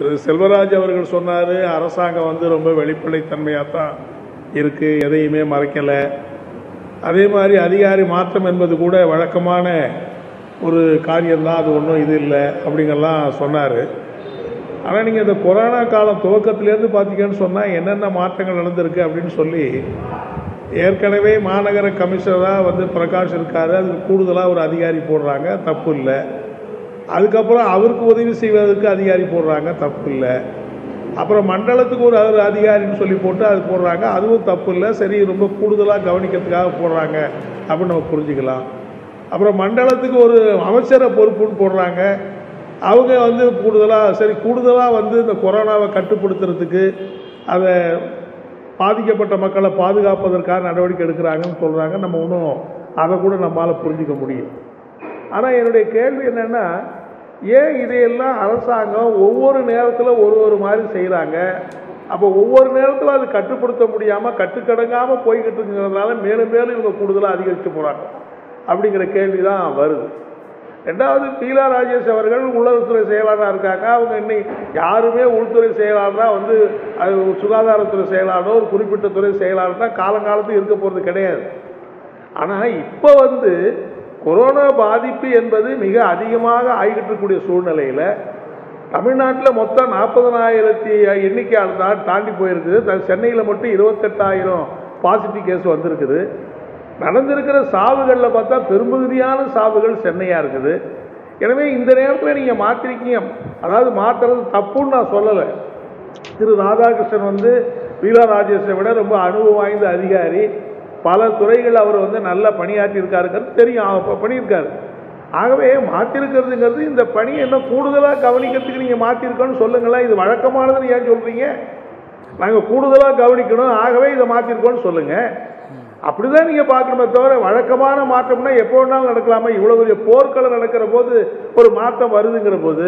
திரு செல்வராஜ் அவர்கள் சொன்னார் அரசாங்கம் வந்து ரொம்ப வெளிப்படைத்தன்மையாக தான் இருக்குது எதையுமே மறைக்கலை. அதே மாதிரி அதிகாரி மாற்றம் என்பது கூட வழக்கமான ஒரு காரியம்தான் அது ஒன்றும் இது இல்லை அப்படிங்கெல்லாம் சொன்னார். ஆனால் நீங்கள் இந்த கொரோனா காலம் துவக்கத்திலேருந்து பார்த்தீங்கன்னு சொன்னால் என்னென்ன மாற்றங்கள் நடந்திருக்கு அப்படின்னு சொல்லி ஏற்கனவே மாநகர கமிஷனராக வந்து பிரகாஷ் இருக்காரு அதுக்கு கூடுதலாக ஒரு அதிகாரி போடுறாங்க தப்பு இல்லை. அதுக்கப்புறம் அவருக்கு உதவி செய்வதற்கு அதிகாரி போடுறாங்க தப்பு இல்லை அப்புறம் மண்டலத்துக்கு ஒரு அவர் அதிகாரின்னு சொல்லி போட்டு அது போடுறாங்க. அதுவும் தப்பு இல்லை சரி ரொம்ப கூடுதலாக கவனிக்கிறதுக்காக போடுறாங்க அப்படின்னு நம்ம புரிஞ்சுக்கலாம். அப்புறம் மண்டலத்துக்கு ஒரு அமைச்சரை பொறுப்புன்னு போடுறாங்க. அவங்க வந்து கூடுதலாக சரி கூடுதலாக வந்து இந்த கொரோனாவை கட்டுப்படுத்துறதுக்கு அதை பாதிக்கப்பட்ட மக்களை பாதுகாப்பதற்கான நடவடிக்கை எடுக்கிறாங்கன்னு சொல்கிறாங்க நம்ம இன்னும் அதை கூட நம்மளால் புரிஞ்சிக்க முடியும் ஆனால் என்னுடைய கேள்வி என்னென்னா ஏன் இதையெல்லாம் அரசாங்கம் ஒவ்வொரு நேரத்தில் ஒரு ஒரு மாதிரி செய்கிறாங்க அப்போ ஒவ்வொரு நேரத்தில் அது கட்டுப்படுத்த முடியாமல் கட்டுக்கடங்காமல் போய்கிட்டு இருக்கிறதுனால மேலும் மேலும் இவங்க கூடுதலாக அதிகரித்து போகிறாங்க அப்படிங்கிற கேள்வி தான் வருது. ரெண்டாவது பீலா ராஜேஷ் அவர்கள் உளவுத்துறை செயலாளராக இருக்காங்க. அவங்க இன்னைக்கு யாருமே உள்துறை செயலாளராக வந்து அது சுகாதாரத்துறை செயலாளரோ ஒரு குறிப்பிட்ட துறை செயலாளர்னா காலங்காலத்துக்கு இருக்க போகிறது கிடையாது. ஆனால் இப்போ வந்து கொரோனா பாதிப்பு என்பது மிக அதிகமாக ஆகிட்டு இருக்கக்கூடிய சூழ்நிலையில் தமிழ்நாட்டில் மொத்தம் நாற்பதனாயிரத்தி எண்ணிக்கையால் தான் தாண்டி போயிருக்குது. சென்னையில் மட்டும் இருபத்தெட்டாயிரம் பாசிட்டிவ் கேஸ் வந்திருக்குது. நடந்திருக்கிற சாவுகளில் பார்த்தா பெரும்பகுதியான சாவுகள் சென்னையாக இருக்குது. எனவே இந்த நேரத்தில் நீங்கள் மாற்றிருக்கீங்க அதாவது மாற்றுறது தப்புன்னு நான் சொல்லலை. திரு ராதாகிருஷ்ணன் வந்து பீலா ராஜேஷை விட ரொம்ப அனுபவம் வாய்ந்த அதிகாரி. பல துறைகள் அவர் வந்து நல்லா பணியாற்றியிருக்காருங்கிறது தெரியும். அப்போ பண்ணியிருக்காரு. ஆகவே மாற்றிருக்கிறதுங்கிறது இந்த பணியை என்ன கூடுதலாக கவனிக்கிறதுக்கு நீங்கள் மாற்றிருக்கோன்னு சொல்லுங்களேன் இது வழக்கமானதுன்னு ஏன் சொல்கிறீங்க நாங்கள் கூடுதலாக கவனிக்கணும். ஆகவே இதை மாற்றிருக்கோன்னு சொல்லுங்கள் அப்படிதான் நீங்கள் பார்க்கணுமே தவிர வழக்கமான மாற்றம்னா எப்போ வேணாலும் நடக்கலாமா. இவ்வளோ பெரிய போர்க்களம் நடக்கிற போது ஒரு மாற்றம் வருதுங்கிற போது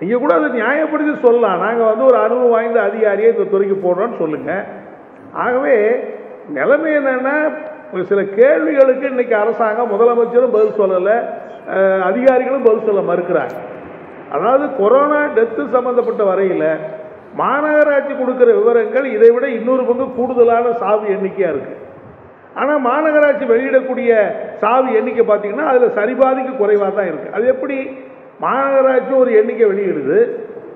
நீங்கள் கூட அதை நியாயப்படுத்தி சொல்லலாம். நாங்கள் வந்து ஒரு அனுபவம் வாய்ந்த அதிகாரியை இந்த துறைக்கு போடுறோன்னு சொல்லுங்கள் ஆகவே நிலைமை என்னென்னா ஒரு சில கேள்விகளுக்கு இன்னைக்கு அரசாங்கம் முதலமைச்சரும் பதில் சொல்லலை அதிகாரிகளும் பதில் சொல்ல மறுக்கிறாங்க. அதாவது கொரோனா டெத்து சம்மந்தப்பட்ட வரையில் மாநகராட்சி கொடுக்குற விவரங்கள் இதை விட இன்னொரு பங்கு கூடுதலான சாவு எண்ணிக்கையாக இருக்குது ஆனால் மாநகராட்சி வெளியிடக்கூடிய சாவு எண்ணிக்கை பார்த்தீங்கன்னா அதில் சரிபாதிக்கு குறைவாக தான் இருக்குது அது எப்படி? மாநகராட்சி ஒரு எண்ணிக்கை வெளியிடுது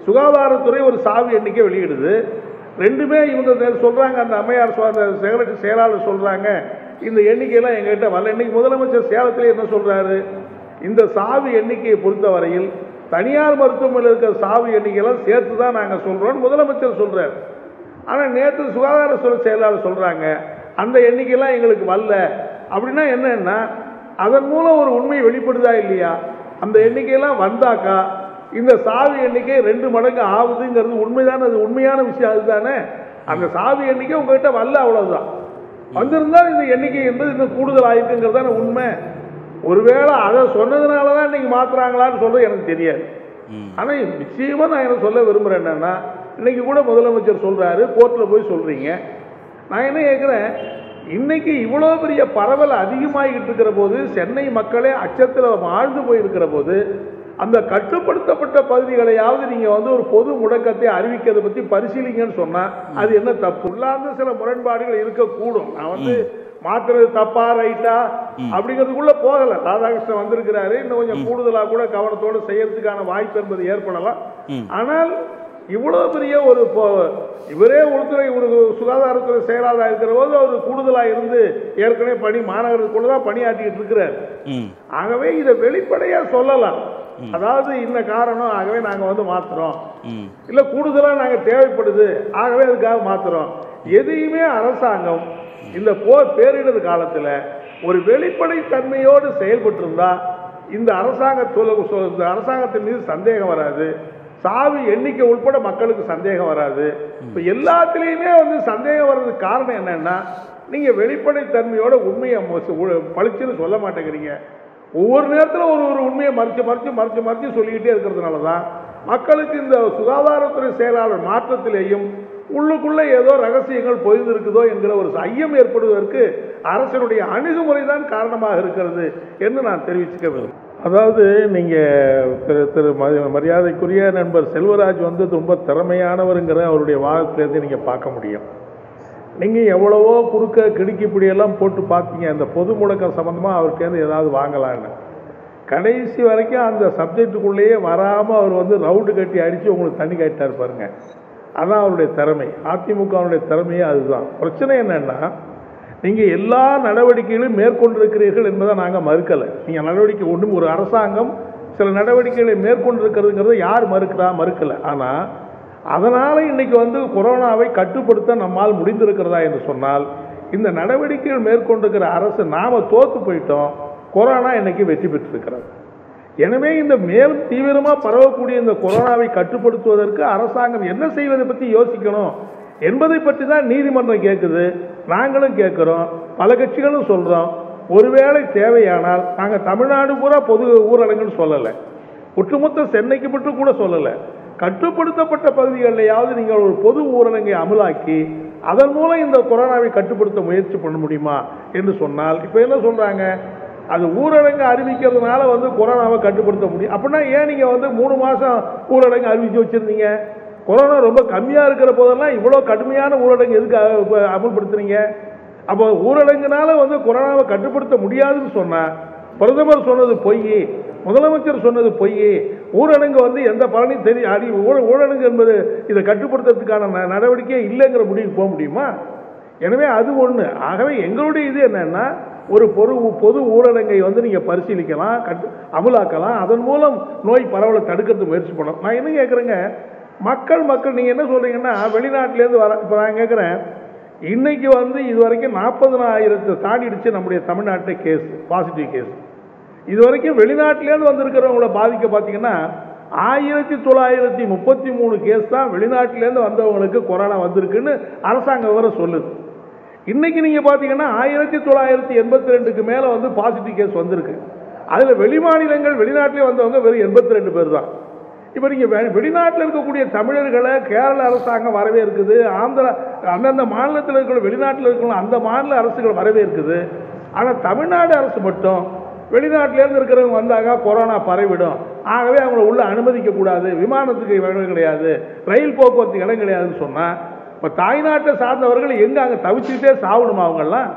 சுகாதாரத்துறை ஒரு சாவு எண்ணிக்கை வெளியிடுது ரெண்டுமே இவங்க சொல்கிறாங்க அந்த அம்மையார் செக்ரட்டரி செயலாளர் சொல்கிறாங்க இந்த எண்ணிக்கையெல்லாம் எங்ககிட்ட வரல. இன்னைக்கு முதலமைச்சர் சேலத்திலே என்ன சொல்கிறாரு இந்த சாவு எண்ணிக்கையை பொறுத்தவரையில் தனியார் மருத்துவமனையில் இருக்கிற சாவு எண்ணிக்கையெல்லாம் சேர்த்து தான் நாங்கள் சொல்கிறோம் முதலமைச்சர் சொல்கிறார் ஆனால் நேற்று சுகாதாரத்துறை செயலாளர் சொல்கிறாங்க அந்த எண்ணிக்கையெல்லாம் எங்களுக்கு வரல. அப்படின்னா என்னன்னா அதன் மூலம் ஒரு உண்மை வெளிப்படுதா இல்லையா? அந்த எண்ணிக்கையெல்லாம் வந்தாக்கா இந்த சாவு எண்ணிக்கை ரெண்டு மடங்கு ஆகுதுங்கிறது உண்மைதானே? அது உண்மையான விஷயம் அதுதானே? அந்த சாவு எண்ணிக்கை உங்ககிட்ட வரல அவ்வளவுதான். வந்திருந்தால் இந்த எண்ணிக்கை என்பது இன்னும் கூடுதல் ஆயிருக்குங்கிறது தானே உண்மை. ஒருவேளை அதை சொன்னதுனால தான் இன்னைக்கு மாத்துறாங்களான்னு சொல்றது எனக்கு தெரியாது. ஆனா நிச்சயமா நான் என்ன சொல்ல விரும்புறேன் என்னன்னா இன்னைக்கு கூட முதலமைச்சர் சொல்றாரு கோர்ட்ல போய் சொல்றீங்க. நான் என்ன கேட்கிறேன் இன்னைக்கு இவ்வளவு பெரிய பரவல் அதிகமாகிட்டு இருக்கிற போது சென்னை மக்களே அச்சத்தில் ஆழ்ந்து போயிருக்கிற போது அந்த கட்டுப்படுத்தப்பட்ட பகுதிகளையாவது நீங்க வந்து ஒரு பொது முடக்கத்தை அறிவிக்கிறத பத்தி பரிசீலிங்கன்னு சொன்னா அது என்ன தப்பு? உள்ளார்ந்த சில முரண்பாடுகள் இருக்கக்கூடும். நான் வந்து மாத்துறது தப்பா ரைட்டா? அப்படிங்கிறதுக்குள்ள போகல. ராதாகிருஷ்ணன் வந்திருக்கிறாரு. இன்னும் கொஞ்சம் கூடுதலா கூட கவனத்தோட செய்யறதுக்கான வாய்ப்பு என்பது ஏற்படலாம். ஆனால் இவ்வளவு பெரிய ஒரு இவரே உள்துறை ஒரு சுகாதாரத்துறை செயலாளராக இருக்கிற போது அவர் கூடுதலா இருந்து ஏற்கனவே பணி மாநகரத்துக்குள்ள தான் பணியாற்றிட்டு இருக்கிறார். ஆகவே இதை வெளிப்படையா சொல்லலாம். அதாவது இந்த காரணம் ஆகவே நாங்க வந்து மாத்துறோம். ம். இல்ல கூடுதலா நாங்க தேவைப்படுது. ஆகவே அதுக்காக மாத்துறோம். எதையுமே அரசாங்கம் இந்த போர் பேரிடர் காலத்துல ஒரு வெளிப்படை தன்மையோடு செயல்பட்டு இருந்தா இந்த அரசாங்க இந்த அரசாங்கத்தின் மீது சந்தேகம் வராது. சாவு எண்ணிக்கை உட்பட மக்களுக்கு சந்தேகம் வராது. இப்ப எல்லாத்துலயுமே வந்து சந்தேகம் வர்றதுக்கு காரணம் என்னன்னா நீங்க வெளிப்படை தன்மையோட உண்மையை பளிச்சுன்னு சொல்ல மாட்டேங்கிறீங்க. ஒவ்வொரு நேரத்தில் ஒரு ஒரு உண்மையை மறைச்சு மறைச்சு மறைச்சு மறைச்சு சொல்லிக்கிட்டே இருக்கிறதுனால தான் மக்களுக்கு இந்த சுகாதாரத்துறை செயலாளர் மாற்றத்திலேயும் உள்ளுக்குள்ளே ஏதோ ரகசியங்கள் பொய்ந்திருக்குதோ என்கிற ஒரு ஐயம் ஏற்படுவதற்கு அரசனுடைய அணுகுமுறை தான் காரணமாக இருக்கிறது என்று நான் தெரிவிச்சுக்க விரும்புகிறேன் அதாவது நீங்கள் திரு திரு ம- மரியாதைக்குரிய நண்பர் செல்வராஜ் வந்து ரொம்ப திறமையானவருங்கிற அவருடைய வாதத்திலேருந்து நீங்கள் பார்க்க முடியும். நீங்கள் எவ்வளவோ குறுக்க கிடுக்கி இப்படியெல்லாம் போட்டு பார்த்தீங்க அந்த பொது முடக்கம் சம்மந்தமாக அவர்கிட்டேருந்து ஏதாவது வாங்கலான்னு. கடைசி வரைக்கும் அந்த சப்ஜெக்டுக்குள்ளேயே வராமல் அவர் வந்து ரவுண்டு கட்டி அடித்து உங்களுக்கு தண்ணி காட்டார் பாருங்க. அதான் அவருடைய திறமை. அதிமுகவுடைய திறமையே அதுதான். பிரச்சனை என்னென்னா நீங்கள் எல்லா நடவடிக்கைகளையும் மேற்கொண்டிருக்கிறீர்கள் என்பதை நாங்கள் மறுக்கலை. நீங்கள் நடவடிக்கை ஒன்றும் ஒரு அரசாங்கம் சில நடவடிக்கைகளை மேற்கொண்டிருக்கிறதுங்கிறத யார் மறுக்கிறா? மறுக்கலை. ஆனால் அதனால் இன்னைக்கு வந்து கொரோனாவை கட்டுப்படுத்த நம்மால் முடிந்திருக்கிறதா என்று சொன்னால் இந்த நடவடிக்கைகள் மேற்கொண்டிருக்கிற அரசு நாம் தோற்று போயிட்டோம் கொரோனா இன்னைக்கு வெற்றி பெற்றிருக்கிறது. எனவே இந்த மேலும் தீவிரமாக பரவக்கூடிய இந்த கொரோனாவை கட்டுப்படுத்துவதற்கு அரசாங்கம் என்ன செய்வதை பற்றி யோசிக்கணும் என்பதை பற்றி தான் நீதிமன்றம் கேட்குது நாங்களும் கேட்குறோம் பல கட்சிகளும் சொல்கிறோம் ஒருவேளை தேவையானால் நாங்கள் தமிழ்நாடு பூரா பொது ஊரடங்குன்னு சொல்லலை. ஒட்டுமொத்த சென்னைக்கு மட்டும் கூட சொல்லலை. கட்டுப்படுத்தப்பட்ட பகுதிகளையாவது நீங்கள் ஒரு பொது ஊரடங்கை அமலாக்கி அதன் மூலம் இந்த கொரோனாவை கட்டுப்படுத்த முயற்சி பண்ண முடியுமா என்று சொன்னால் இப்போ என்ன சொல்கிறாங்க அது ஊரடங்கு அறிவிக்கிறதுனால வந்து கொரோனாவை கட்டுப்படுத்த முடியும். அப்படின்னா ஏன் நீங்கள் வந்து மூணு மாதம் ஊரடங்கு அறிவித்து வச்சிருந்தீங்க? கொரோனா ரொம்ப கம்மியாக இருக்கிற போதெல்லாம் இவ்வளோ கடுமையான ஊரடங்கு எதுக்கு அமல்படுத்துறீங்க அப்போ ஊரடங்குனால வந்து கொரோனாவை கட்டுப்படுத்த முடியாதுன்னு சொன்னால் பிரதமர் சொன்னது பொய் முதலமைச்சர் சொன்னது பொய் ஊரடங்கு வந்து எந்த பலனையும் தெரிய அடி ஊரடங்கு என்பது இதை கட்டுப்படுத்துறதுக்கான ந- நடவடிக்கையே இல்லைங்கிற முடிவுக்கு போக முடியுமா? எனவே அது ஒன்று ஆகவே எங்களுடைய இது என்னன்னா ஒரு பொது பொது ஊரடங்கை வந்து நீங்க பரிசீலிக்கலாம் கட்டு அமலாக்கலாம். அதன் மூலம் நோய் பரவலை தடுக்கிறதுக்கு முயற்சி பண்ணணும் நான் என்ன கேட்குறேங்க மக்கள் மக்கள் நீங்க என்ன சொல்றீங்கன்னா வெளிநாட்டிலேருந்து வர இப்போ நான் கேட்குறேன் இன்னைக்கு வந்து இது வரைக்கும் நாற்பதனாயிரத்தை தாண்டிடுச்சு நம்முடைய தமிழ்நாட்டில் கேஸ் பாசிட்டிவ் கேஸ் இது வரைக்கும் வெளிநாட்டிலேருந்து வந்திருக்கிறவங்கள பாதிக்க பார்த்தீங்கன்னா ஆயிரத்தி தொள்ளாயிரத்தி முப்பத்தி மூணு கேஸ் தான் வெளிநாட்டிலேருந்து வந்தவங்களுக்கு கொரோனா வந்திருக்குன்னு அரசாங்க விவரம் சொல்லுது. இன்றைக்கி நீங்கள் பார்த்தீங்கன்னா ஆயிரத்தி தொள்ளாயிரத்தி எண்பத்தி ரெண்டுக்கு மேலே வந்து பாசிட்டிவ் கேஸ் வந்திருக்கு. அதில் வெளிமாநிலங்கள் வெளிநாட்டிலே வந்தவங்க வெறும் எண்பத்தி ரெண்டு பேர் தான். இப்போ நீங்கள் வெளிநாட்டில் இருக்கக்கூடிய தமிழர்களை கேரள அரசாங்கம் வரவேற்குது ஆந்திரா அந்தந்த மாநிலத்தில் இருக்கிற வெளிநாட்டில் இருக்கிற அந்த மாநில அரசுகள் வரவேற்குது. ஆனால் தமிழ்நாடு அரசு மட்டும் வெளிநாட்டில இருந்து இருக்கிறவங்க வந்தாங்க கொரோனா பரவிடும். ஆகவே அவங்கள உள்ள அனுமதிக்க கூடாது. விமானத்துக்கு இடம் கிடையாது. ரயில் போக்குவரத்து இடம் கிடையாதுன்னு சொன்னா இப்ப தாய்நாட்டை சார்ந்தவர்கள் எங்க அங்க தவிச்சுட்டே சாவணுமா அவங்கெல்லாம்?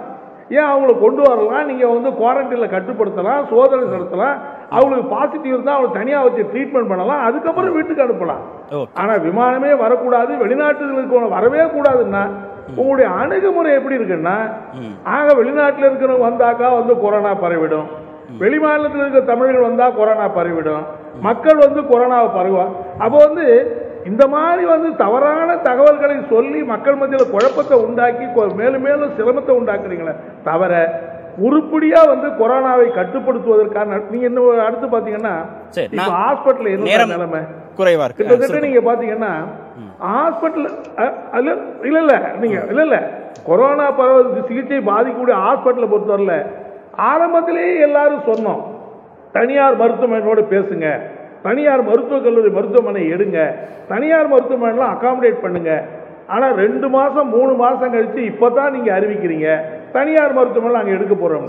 ஏன் அவங்கள கொண்டு வரலாம்? நீங்க வந்து குவாரண்டைன்ல கட்டுப்படுத்தலாம் சோதனை நடத்தலாம். அவங்களுக்கு பாசிட்டிவ் இருந்தா அவங்களை தனியா வச்சு ட்ரீட்மெண்ட் பண்ணலாம். அதுக்கப்புறம் வீட்டுக்கு அனுப்பலாம். ஓகே ஆனா விமானமே வரக்கூடாது வெளிநாட்டுகளுக்கு வரவே கூடாதுன்னா உங்களுடைய அணுகுமுறை எப்படி இருக்குன்னா ஆக வெளிநாட்டுல இருக்கிறவங்க வந்தாக்கா வந்து கொரோனா பரவிடும். வெளி மாநிலத்தில் இருக்கிற தமிழர்கள் வந்தா கொரோனா பரவிடும். மக்கள் வந்து கொரோனாவை பரவா அப்போ வந்து இந்த மாதிரி வந்து தவறான தகவல்களை சொல்லி மக்கள் மத்தியில் குழப்பத்தை உண்டாக்கி மேலும் மேலும் சிரமத்தை உண்டாக்குறீங்களே தவிர உருப்படியா வந்து கொரோனாவை கட்டுப்படுத்துவதற்கான நீங்க இன்னும் அடுத்து பாத்தீங்கன்னா இப்ப ஹாஸ்பிட்டல் என்ன நிலைமை? குறைவா இருக்கு. கிட்டத்தட்ட. நீங்க பாத்தீங்கன்னா ஹாஸ்பிட்டல் இல்ல இல்ல நீங்க இல்ல இல்ல. கொரோனா பரவலுக்கு சிகிச்சை பாதிக்கக்கூடிய ஹாஸ்பிட்டலை பொறுத்தவரையில ஆரம்பத்திலேயே எல்லாரும் சொன்னோம் தனியார் மருத்துவமனையோட பேசுங்க தனியார் மருத்துவக் கல்லூரி மருத்துவமனை எடுங்க தனியார் மருத்துவமனைலாம் அகாமடேட் பண்ணுங்க. ஆனா ரெண்டு மாசம் மூணு மாசம் கழிச்சு இப்பதான் நீங்க அறிவிக்கிறீங்க தனியார் மருத்துவமனை நாங்க எடுக்க போறோம்.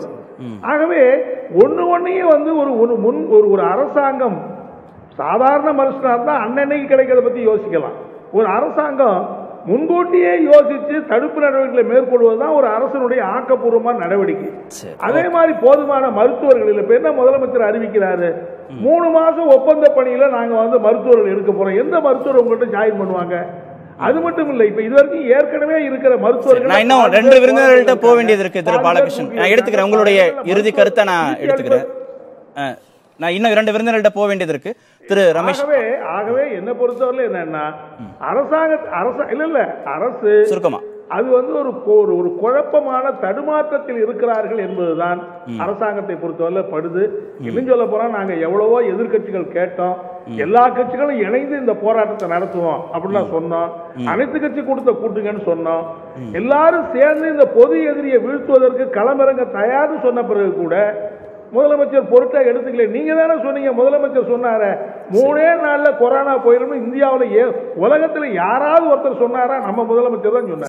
ஆகவே ஒண்ணு ஒன்னையும் வந்து ஒரு ஒரு முன் ஒரு ஒரு அரசாங்கம் சாதாரண மனுஷனா இருந்தா அன்னன்னைக்கு கிடைக்கிறத பத்தி யோசிக்கலாம். ஒரு அரசாங்கம் முன்கூட்டியே யோசிச்சு தடுப்பு நடவடிக்கைகளை மேற்கொள்வது தான் ஒரு அரசனுடைய ஆக்கப்பூர்வமான நடவடிக்கை. அதே மாதிரி போதுமான மருத்துவர்கள் இப்ப என்ன முதலமைச்சர் அறிவிக்கிறாரு? மூணு மாசம் ஒப்பந்த பணியில நாங்க வந்து மருத்துவர்கள் எடுக்க போறோம். எந்த மருத்துவர் உங்ககிட்ட ஜாயின் பண்ணுவாங்க? அது மட்டும் இல்ல இப்ப இது வரைக்கும் ஏற்கனவே இருக்கிற மருத்துவர்கள் நான் இன்னும் ரெண்டு விருந்தினர்கள்ட்ட போக வேண்டியது இருக்கு திரு பாலகிருஷ்ணன். நான் எடுத்துக்கிறேன் உங்களுடைய இறுதி கருத்தை நான் எடுத்துக்கிறேன். நான் இன்னும் இரண்டு விருந்தினர்கள்ட்ட போக வேண்டியது இருக்கு. திரு ரமேஷ். ஆகவே ஆகவே என்ன பொறுத்தவரையில என்னன்னா அரசாங்க அரச இல்ல இல்ல அரசு சுருக்கமா. அது வந்து ஒரு ஒரு- குழப்பமான தடுமாற்றத்தில் இருக்கிறார்கள் என்பதுதான் அரசாங்கத்தை பொறுத்தவரை படுது. இன்னும் சொல்ல போனா நாங்க எவ்வளவோ எதிர்க்கட்சிகள் கேட்டோம். எல்லா கட்சிகளும் இணைந்து இந்த போராட்டத்தை நடத்துவோம் அப்படிலாம் சொன்னோம். அனைத்து கட்சி கொடுத்த கூட்டுங்கன்னு சொன்னோம். எல்லாரும் சேர்ந்து இந்த பொது எதிரியை வீழ்த்துவதற்கு களமிறங்க தயார்னு சொன்ன பிறகு கூட முதலமைச்சர் பொருட்டா எடுத்துக்கல. நீங்க தானே சொன்னீங்க முதலமைச்சர் சொன்னாரு. மூணே நாள்ல கொரோனா போயிடும் இந்தியாவுல ஏ உலகத்துல யாராவது ஒருத்தர் சொன்னாரா? நம்ம முதலமைச்சர் தான் சொன்னார்.